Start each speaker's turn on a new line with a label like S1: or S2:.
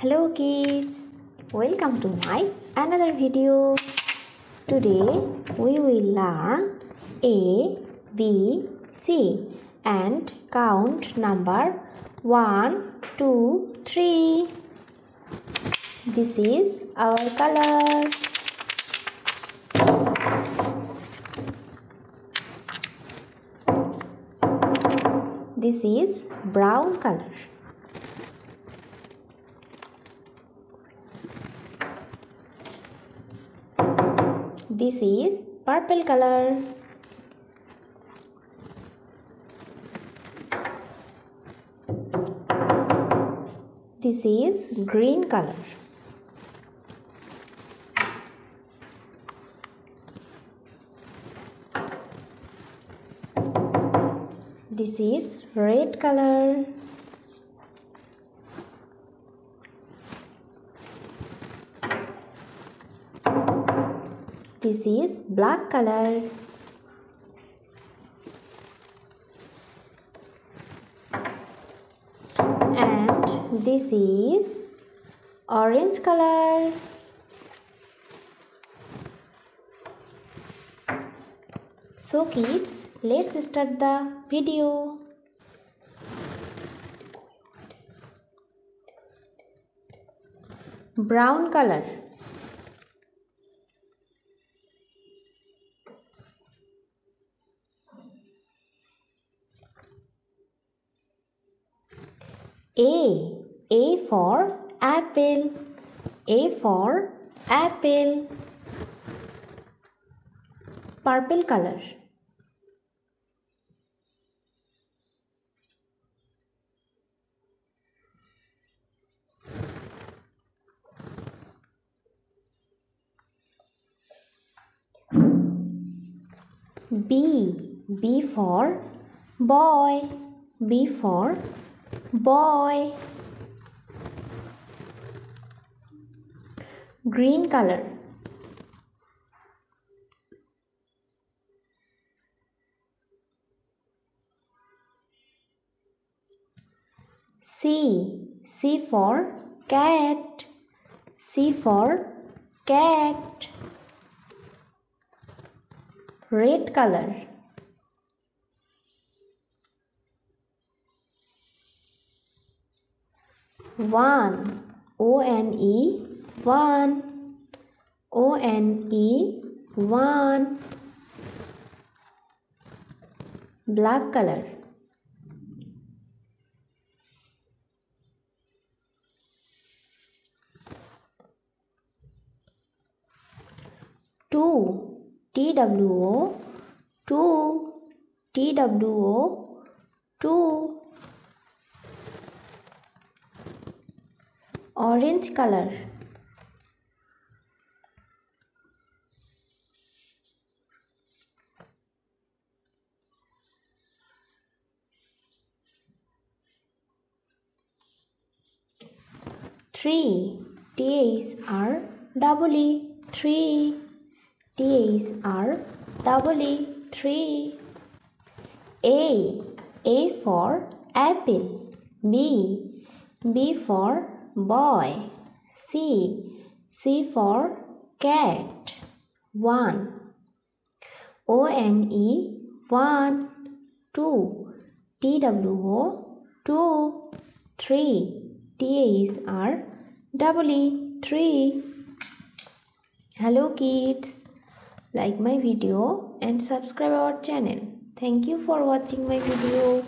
S1: Hello kids, welcome to my another video. Today we will learn A, B, C and count number 1, 2, 3. This is our colors. This is brown color. This is purple color. This is green color. This is red color. This is black color. And this is orange color. So kids, let's start the video. Brown color. A. A for apple. A for apple. Purple color. B. B for boy. B for boy. Green color. C. C for cat. C for cat. Red color. One. O N E. One. O N E. One. Black color. Two. T W O. Two. T W O. Two. Orange color. Three. T H R double. Three. T H R double E. Three. A. A for apple. B. B for boy. C. C for cat. One. O N E. One. Two. T W O. Two. Three. T H R double E. Three. Hello kids. Like my video and subscribe our channel. Thank you for watching my video.